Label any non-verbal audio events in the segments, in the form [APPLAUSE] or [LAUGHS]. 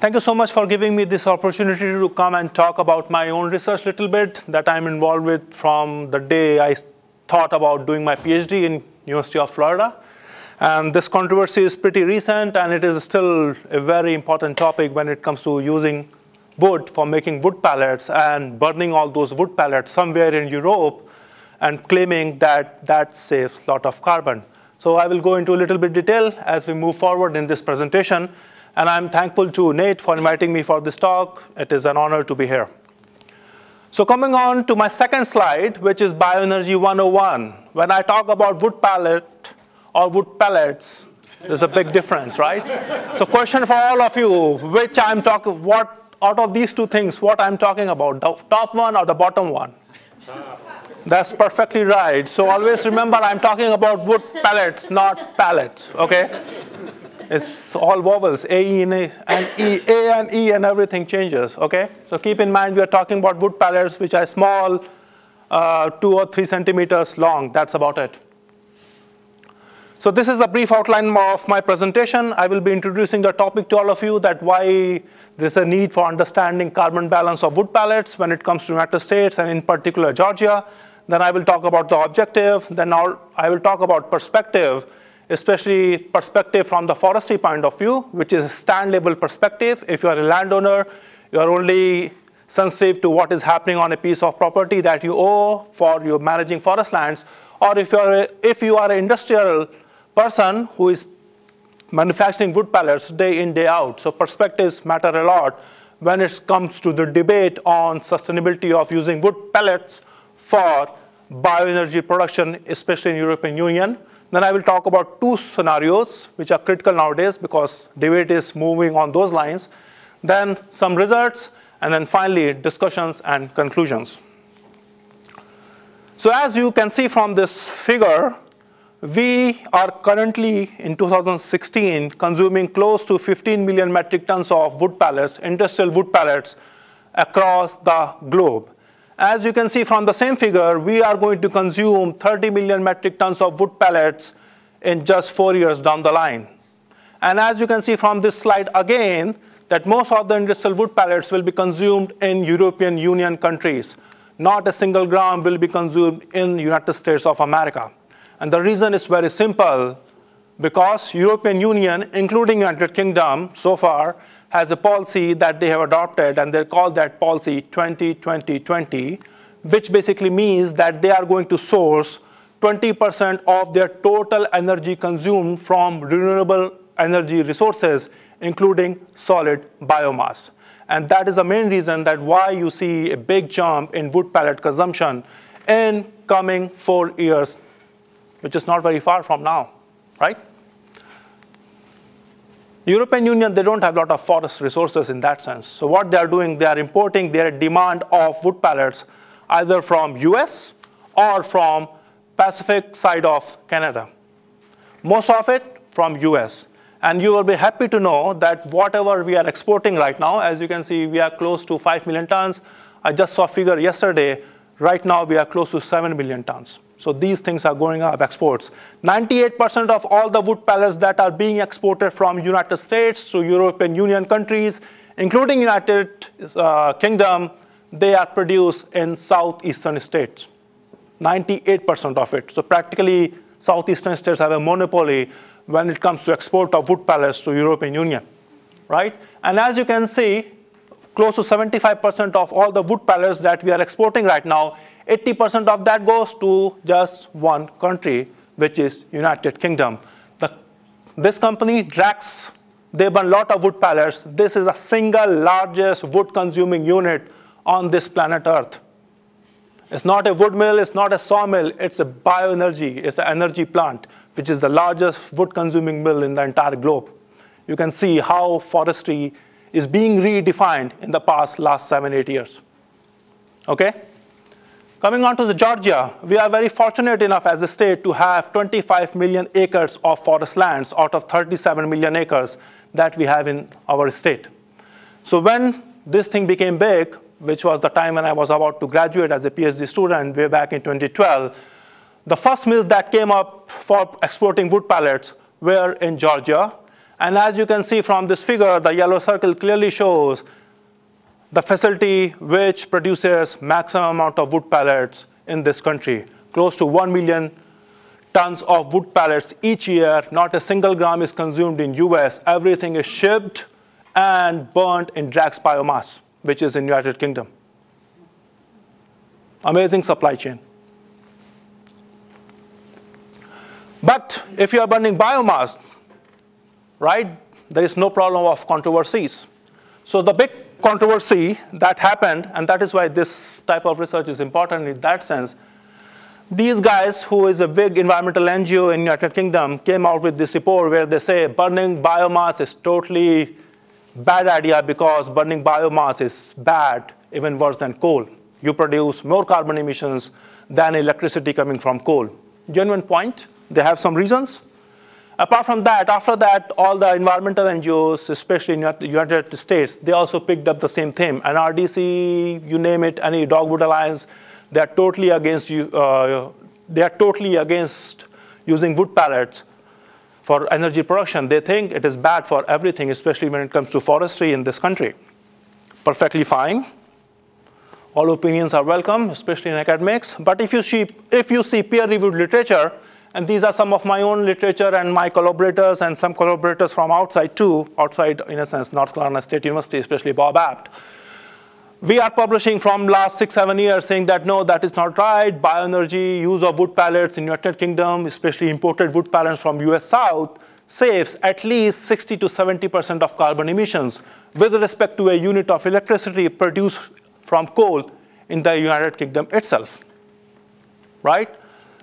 Thank you so much for giving me this opportunity to come and talk about my own research a little bit that I'm involved with from the day I thought about doing my PhD in University of Florida. And this controversy is pretty recent, and it is still a very important topic when it comes to using wood for making wood pallets and burning all those wood pallets somewhere in Europe and claiming that that saves a lot of carbon. So I will go into a little bit detail as we move forward in this presentation. And I'm thankful to Nate for inviting me for this talk. It is an honor to be here. So coming on to my second slide, which is Bioenergy 101. When I talk about wood pellet or wood pellets, there's a big difference, right? So question for all of you, which I'm talking, what out of these two things, what I'm talking about, the top one or the bottom one? That's perfectly right. So always remember I'm talking about wood pellets, not pallets, okay? It's all vowels, A, E, and A, and E, A and E, and everything changes, okay? So keep in mind we are talking about wood pallets which are small, uh, two or three centimeters long. That's about it. So this is a brief outline of my presentation. I will be introducing the topic to all of you that why there's a need for understanding carbon balance of wood pellets when it comes to United States and in particular Georgia. Then I will talk about the objective. Then I'll, I will talk about perspective especially perspective from the forestry point of view, which is a stand level perspective. If you are a landowner, you are only sensitive to what is happening on a piece of property that you owe for your managing forest lands. Or if you are, a, if you are an industrial person who is manufacturing wood pellets day in, day out. So perspectives matter a lot when it comes to the debate on sustainability of using wood pellets for bioenergy production, especially in European Union. Then I will talk about two scenarios which are critical nowadays because debate is moving on those lines. Then some results, and then finally discussions and conclusions. So as you can see from this figure, we are currently in 2016 consuming close to 15 million metric tons of wood pellets, industrial wood pellets across the globe. As you can see from the same figure, we are going to consume 30 million metric tons of wood pellets in just four years down the line. And as you can see from this slide again, that most of the industrial wood pellets will be consumed in European Union countries. Not a single gram will be consumed in United States of America. And the reason is very simple, because European Union, including United Kingdom so far, has a policy that they have adopted, and they call that policy 20-20-20, which basically means that they are going to source 20% of their total energy consumed from renewable energy resources, including solid biomass. And that is the main reason that why you see a big jump in wood pellet consumption in coming four years, which is not very far from now, right? European Union, they don't have a lot of forest resources in that sense. So what they are doing, they are importing their demand of wood pellets either from US or from Pacific side of Canada. Most of it from US. And you will be happy to know that whatever we are exporting right now, as you can see, we are close to 5 million tons. I just saw a figure yesterday. Right now, we are close to 7 million tons. So these things are going up exports. 98% of all the wood pellets that are being exported from United States to European Union countries, including United uh, Kingdom, they are produced in southeastern states. 98% of it. So practically, southeastern states have a monopoly when it comes to export of wood pellets to European Union, right? And as you can see, close to 75% of all the wood pellets that we are exporting right now 80% of that goes to just one country, which is United Kingdom. The, this company, Drax, they burn a lot of wood pellets. This is the single largest wood consuming unit on this planet Earth. It's not a wood mill, it's not a sawmill, it's a bioenergy, it's an energy plant, which is the largest wood consuming mill in the entire globe. You can see how forestry is being redefined in the past last seven, eight years. Okay? Coming on to the Georgia, we are very fortunate enough as a state to have 25 million acres of forest lands out of 37 million acres that we have in our state. So when this thing became big, which was the time when I was about to graduate as a PhD student way back in 2012, the first mills that came up for exporting wood pellets were in Georgia. And as you can see from this figure, the yellow circle clearly shows the facility which produces maximum amount of wood pellets in this country, close to 1 million tons of wood pellets each year. Not a single gram is consumed in US. Everything is shipped and burnt in Drax biomass, which is in United Kingdom. Amazing supply chain. But if you are burning biomass, right, there is no problem of controversies. So the big controversy that happened, and that is why this type of research is important in that sense, these guys, who is a big environmental NGO in United Kingdom, came out with this report where they say burning biomass is totally bad idea because burning biomass is bad, even worse than coal. You produce more carbon emissions than electricity coming from coal. Genuine point. They have some reasons. Apart from that, after that, all the environmental NGOs, especially in the United States, they also picked up the same theme. NRDC, you name it, any Dogwood Alliance, they are totally against you. Uh, they are totally against using wood pellets for energy production. They think it is bad for everything, especially when it comes to forestry in this country. Perfectly fine. All opinions are welcome, especially in academics. But if you see, if you see peer-reviewed literature, and these are some of my own literature and my collaborators and some collaborators from outside too, outside, in a sense, North Carolina State University, especially Bob Abt. We are publishing from last six, seven years saying that no, that is not right. Bioenergy, use of wood pellets in United Kingdom, especially imported wood pellets from US South, saves at least 60 to 70% of carbon emissions with respect to a unit of electricity produced from coal in the United Kingdom itself, right?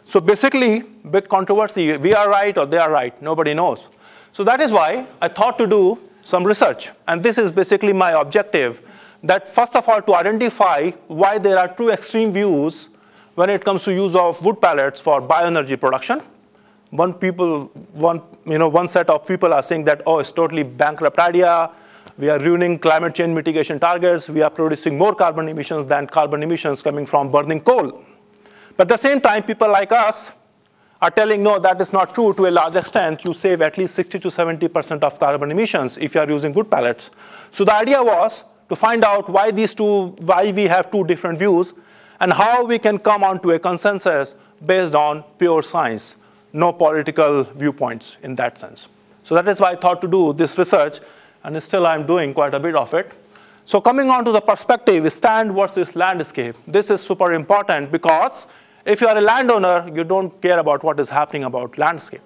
So basically, big controversy, we are right or they are right, nobody knows. So that is why I thought to do some research. And this is basically my objective, that first of all, to identify why there are two extreme views when it comes to use of wood pellets for bioenergy production. One people, one, you know, one set of people are saying that, oh, it's totally bankrupt idea. We are ruining climate change mitigation targets. We are producing more carbon emissions than carbon emissions coming from burning coal. But at the same time, people like us are telling, no, that is not true to a large extent. You save at least 60 to 70% of carbon emissions if you are using wood pellets. So the idea was to find out why these two, why we have two different views and how we can come onto a consensus based on pure science, no political viewpoints in that sense. So that is why I thought to do this research, and still I'm doing quite a bit of it. So coming on to the perspective, stand versus landscape. This is super important because if you are a landowner, you don't care about what is happening about landscape.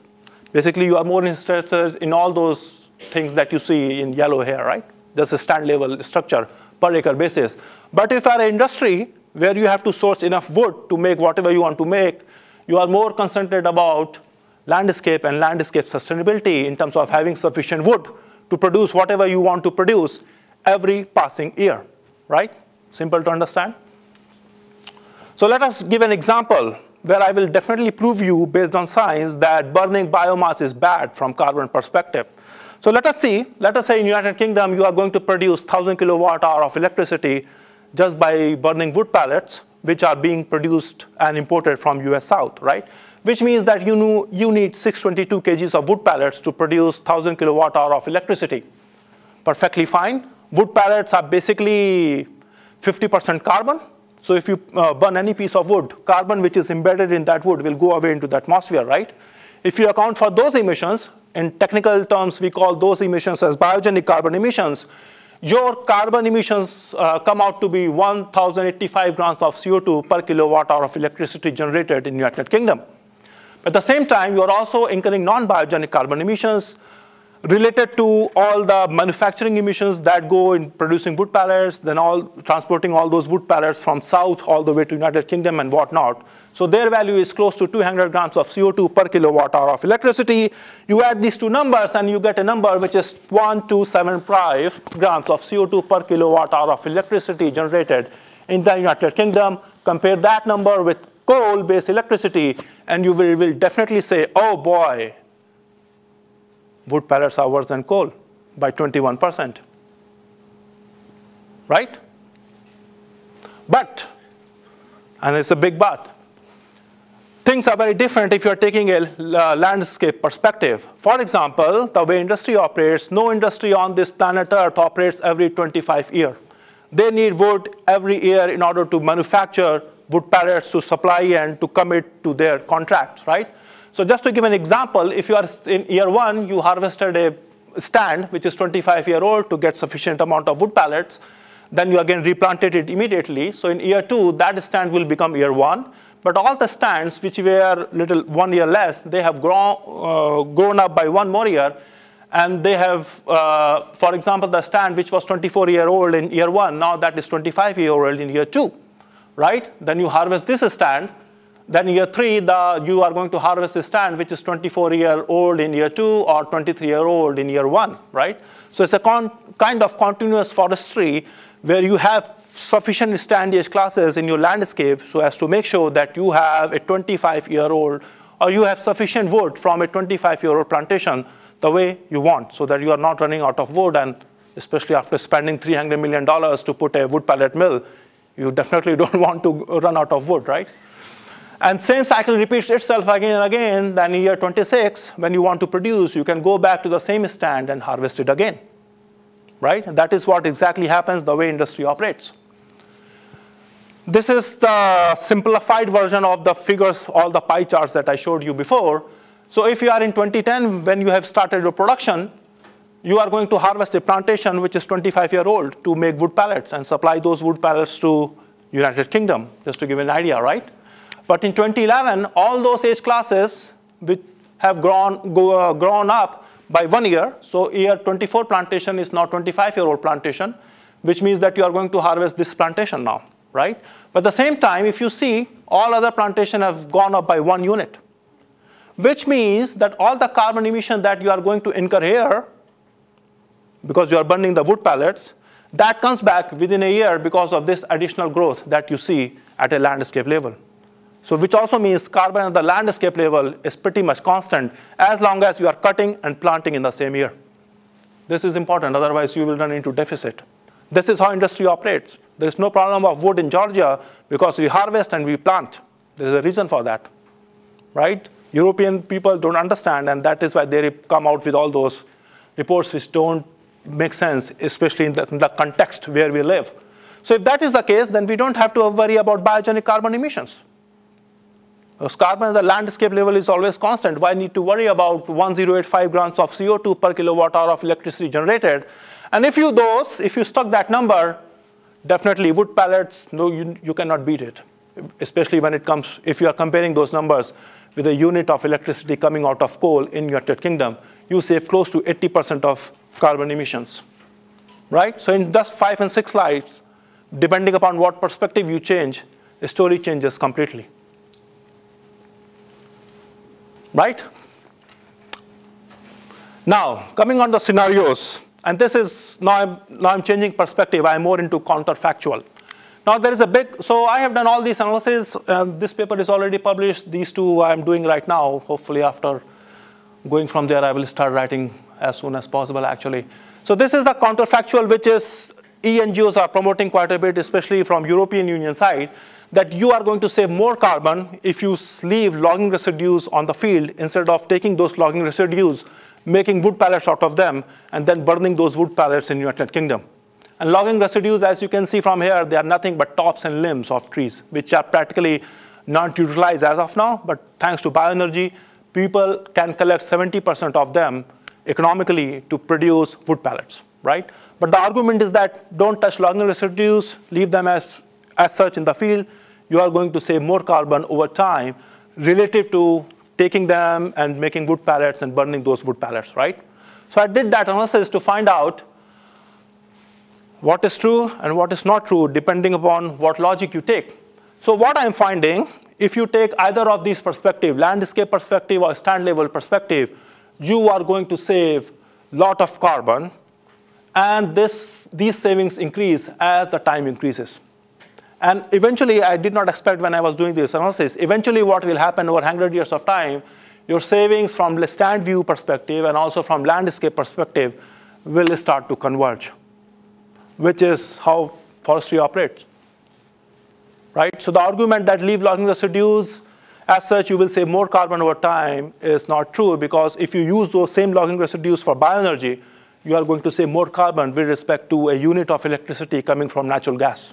Basically, you are more interested in all those things that you see in yellow here, right? There's a stand level structure per acre basis. But if you are an industry where you have to source enough wood to make whatever you want to make, you are more concentrated about landscape and landscape sustainability in terms of having sufficient wood to produce whatever you want to produce every passing year, right? Simple to understand. So let us give an example where I will definitely prove you based on science that burning biomass is bad from carbon perspective. So let us see, let us say in United Kingdom you are going to produce 1000 kilowatt hour of electricity just by burning wood pellets, which are being produced and imported from US South, right? Which means that you, know, you need 622 kgs of wood pellets to produce 1000 kilowatt hour of electricity. Perfectly fine. Wood pellets are basically 50% carbon, so if you uh, burn any piece of wood, carbon which is embedded in that wood will go away into the atmosphere, right? If you account for those emissions, in technical terms, we call those emissions as biogenic carbon emissions, your carbon emissions uh, come out to be 1,085 grams of CO2 per kilowatt hour of electricity generated in United Kingdom. At the same time, you are also incurring non-biogenic carbon emissions, related to all the manufacturing emissions that go in producing wood pallets, then all transporting all those wood pallets from south all the way to United Kingdom and whatnot. So their value is close to 200 grams of CO2 per kilowatt hour of electricity. You add these two numbers and you get a number which is 1275 grams of CO2 per kilowatt hour of electricity generated in the United Kingdom. Compare that number with coal-based electricity and you will, will definitely say, oh boy, wood pellets are worse than coal by 21%. Right? But, and it's a big but, things are very different if you're taking a uh, landscape perspective. For example, the way industry operates, no industry on this planet Earth operates every 25 years. They need wood every year in order to manufacture wood pellets to supply and to commit to their contracts, right? So just to give an example, if you are in year one, you harvested a stand which is 25 year old to get sufficient amount of wood pallets, then you again replanted it immediately. So in year two, that stand will become year one. But all the stands which were little one year less, they have grown, uh, grown up by one more year. And they have, uh, for example, the stand which was 24 year old in year one, now that is 25 year old in year two, right? Then you harvest this stand. Then year three, the, you are going to harvest a stand which is 24 year old in year two or 23 year old in year one, right? So it's a kind of continuous forestry where you have sufficient stand age classes in your landscape so as to make sure that you have a 25-year-old or you have sufficient wood from a 25-year-old plantation the way you want so that you are not running out of wood and especially after spending $300 million to put a wood pellet mill, you definitely [LAUGHS] don't want to run out of wood, right? And same cycle repeats itself again and again. Then in year 26, when you want to produce, you can go back to the same stand and harvest it again right? That is what exactly happens the way industry operates. This is the simplified version of the figures, all the pie charts that I showed you before. So if you are in 2010, when you have started your production, you are going to harvest a plantation which is 25 year old to make wood pallets and supply those wood pallets to United Kingdom, just to give an idea, right? But in 2011, all those age classes which have grown, go, uh, grown up by one year. So year 24 plantation is now 25-year-old plantation, which means that you are going to harvest this plantation now, right? But at the same time, if you see, all other plantation have gone up by one unit, which means that all the carbon emission that you are going to incur here, because you are burning the wood pellets, that comes back within a year because of this additional growth that you see at a landscape level. So which also means carbon at the landscape level is pretty much constant as long as you are cutting and planting in the same year. This is important, otherwise you will run into deficit. This is how industry operates. There is no problem of wood in Georgia because we harvest and we plant. There is a reason for that, right? European people don't understand, and that is why they come out with all those reports which don't make sense, especially in the, in the context where we live. So if that is the case, then we don't have to worry about biogenic carbon emissions. Uh, because carbon at the landscape level is always constant. Why need to worry about 1085 grams of CO2 per kilowatt hour of electricity generated? And if you those, if you stuck that number, definitely wood pellets, no, you, you cannot beat it. Especially when it comes, if you are comparing those numbers with a unit of electricity coming out of coal in United Kingdom, you save close to 80% of carbon emissions, right? So in just five and six slides, depending upon what perspective you change, the story changes completely right? Now, coming on the scenarios, and this is, now I'm, now I'm changing perspective, I'm more into counterfactual. Now there is a big, so I have done all these analyses, um, this paper is already published, these two I'm doing right now, hopefully after going from there I will start writing as soon as possible actually. So this is the counterfactual which is ENGOs are promoting quite a bit, especially from European Union side that you are going to save more carbon if you leave logging residues on the field instead of taking those logging residues, making wood pallets out of them, and then burning those wood pallets in United Kingdom. And logging residues, as you can see from here, they are nothing but tops and limbs of trees, which are practically not utilized as of now, but thanks to bioenergy, people can collect 70% of them economically to produce wood pallets, right? But the argument is that don't touch logging residues, leave them as, as such in the field, you are going to save more carbon over time relative to taking them and making wood pallets and burning those wood pallets, right? So I did that analysis to find out what is true and what is not true depending upon what logic you take. So what I'm finding, if you take either of these perspective, landscape perspective or stand level perspective, you are going to save lot of carbon and this, these savings increase as the time increases. And eventually, I did not expect when I was doing this analysis, eventually what will happen over 100 years of time, your savings from the stand view perspective and also from landscape perspective will start to converge, which is how forestry operates. Right? So the argument that leave logging residues as such, you will save more carbon over time is not true because if you use those same logging residues for bioenergy, you are going to save more carbon with respect to a unit of electricity coming from natural gas.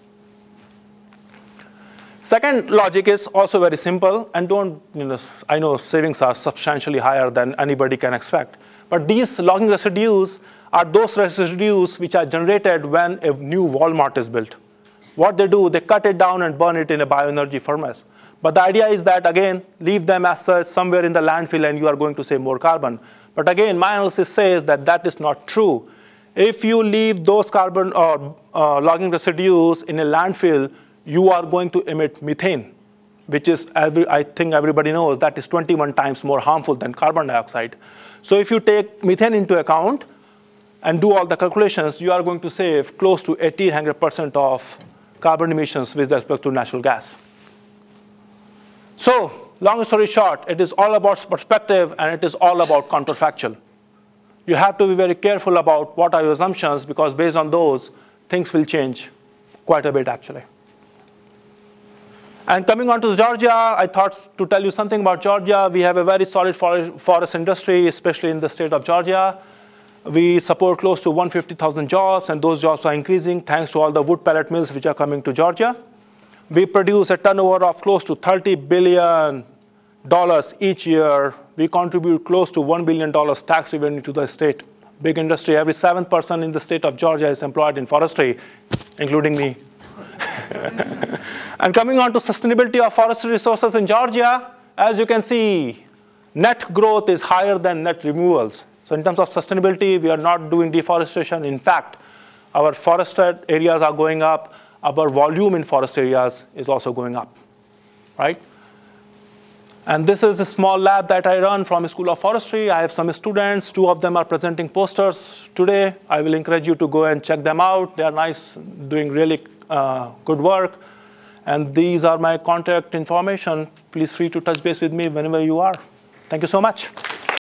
Second logic is also very simple, and don't, you know, I know savings are substantially higher than anybody can expect. But these logging residues are those residues which are generated when a new Walmart is built. What they do, they cut it down and burn it in a bioenergy furnace. But the idea is that, again, leave them as such somewhere in the landfill and you are going to save more carbon. But again, my analysis says that that is not true. If you leave those carbon or uh, logging residues in a landfill, you are going to emit methane, which is, every, I think everybody knows, that is 21 times more harmful than carbon dioxide. So if you take methane into account and do all the calculations, you are going to save close to 1800% of carbon emissions with respect to natural gas. So long story short, it is all about perspective and it is all about counterfactual. You have to be very careful about what are your assumptions because based on those, things will change quite a bit actually. And coming on to Georgia, I thought to tell you something about Georgia. We have a very solid forest industry, especially in the state of Georgia. We support close to 150,000 jobs, and those jobs are increasing thanks to all the wood pellet mills which are coming to Georgia. We produce a turnover of close to $30 billion each year. We contribute close to $1 billion tax revenue to the state. Big industry. Every seventh person in the state of Georgia is employed in forestry, including me. [LAUGHS] and coming on to sustainability of forestry resources in Georgia, as you can see, net growth is higher than net removals. So in terms of sustainability, we are not doing deforestation. In fact, our forested areas are going up. Our volume in forest areas is also going up, right? And this is a small lab that I run from School of Forestry. I have some students. Two of them are presenting posters today. I will encourage you to go and check them out. They are nice, doing really uh, good work. And these are my contact information. Please free to touch base with me whenever you are. Thank you so much.